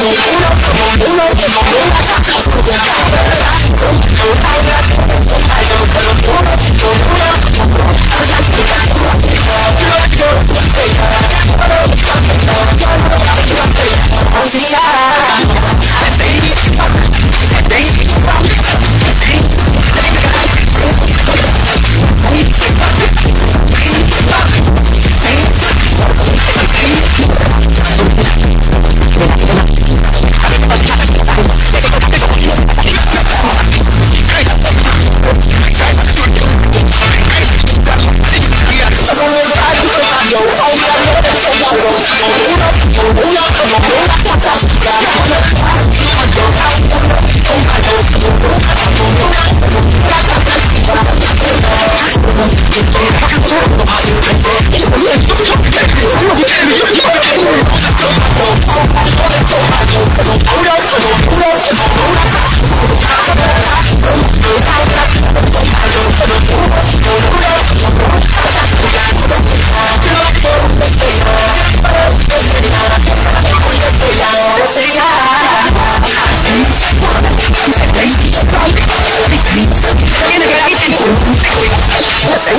uno, uno. don't, don't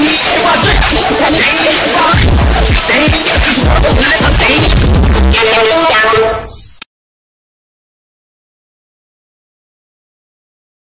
me in my drink.